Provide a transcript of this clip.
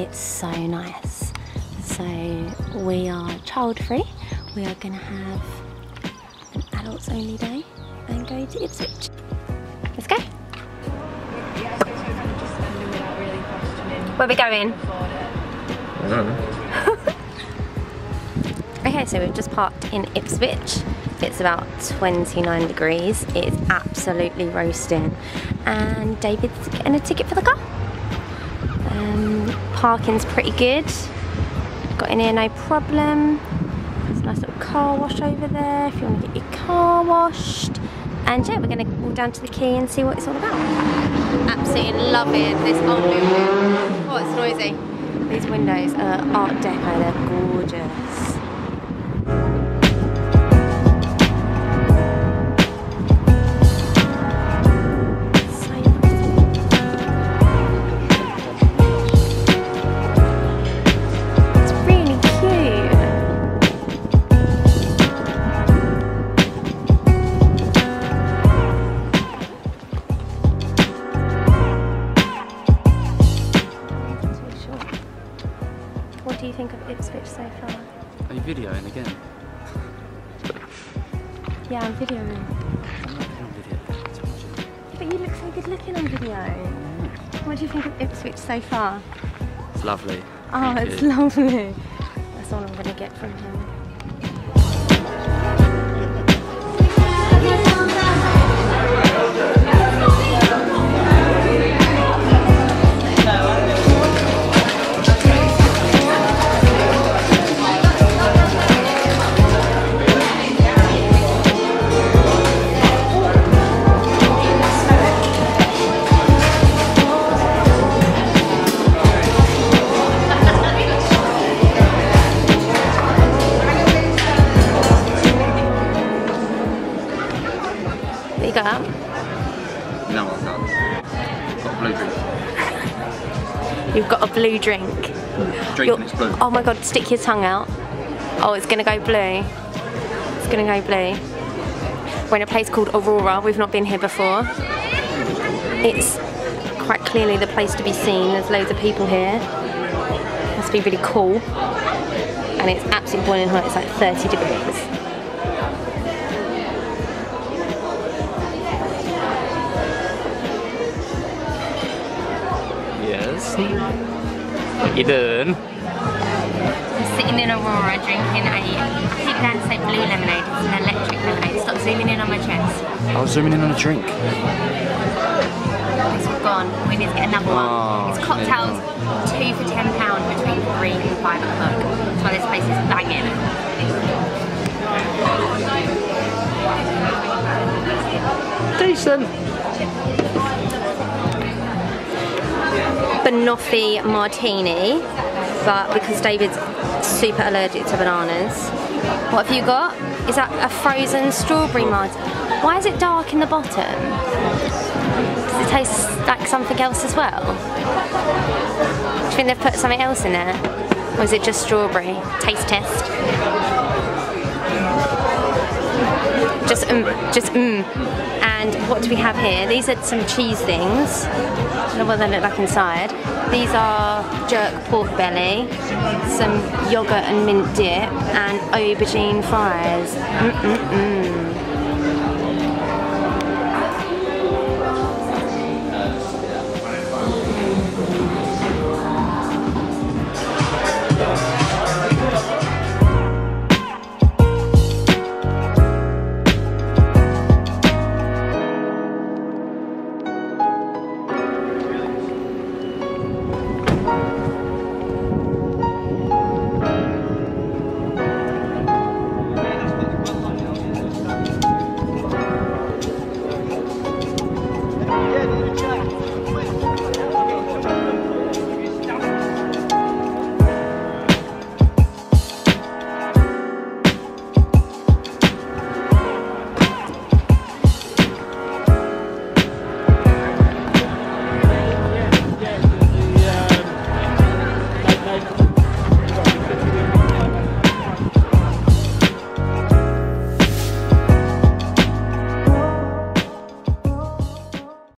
it's so nice. So we are child free. We are going to have an adults only day and go to Ipswich. Let's go. Where are we going? okay, so we've just parked in Ipswich. It's about 29 degrees. It is absolutely roasting. And David's getting a ticket for the car. Um, parking's pretty good. Got in here no problem. There's a nice little car wash over there if you want to get your car washed. And yeah, we're going to walk down to the quay and see what it's all about. Absolutely loving this old building. Oh, it's noisy. These windows are Art Deco, they're gorgeous. You think of Ipswich so far? Are you videoing again? Yeah, I'm videoing. I'm video. I told you. But you look so good looking on video. What do you think of Ipswich so far? It's lovely. Oh, Thank it's you. lovely. That's all I'm going to get from him. Got, a blue drink. You've got a blue drink. Drink You're- and it's blue. Oh my god, stick your tongue out. Oh, it's gonna go blue. It's gonna go blue. We're in a place called Aurora. We've not been here before. It's quite clearly the place to be seen. There's loads of people here. Must be really cool. And it's absolutely boiling hot. It's like 30 degrees. Yes. What you doing? I'm sitting in Aurora drinking a, I think Dan said blue lemonade. It's an electric lemonade. Stop zooming in on my chest. I was zooming in on a drink. It's gone. We need to get another one. Oh, it's cocktails, two for ten pound between three and five o'clock. That's why this place is banging. Decent. Banoffee martini, but because David's super allergic to bananas. What have you got? Is that a frozen strawberry martini? Why is it dark in the bottom? Does it taste like something else as well? Do you think they've put something else in there? Or is it just strawberry? Taste test. Just um, just mm. And what do we have here? These are some cheese things. I don't know what they look like inside. These are jerk pork belly, some yogurt and mint dip, and aubergine fries. Mm-mm-mm.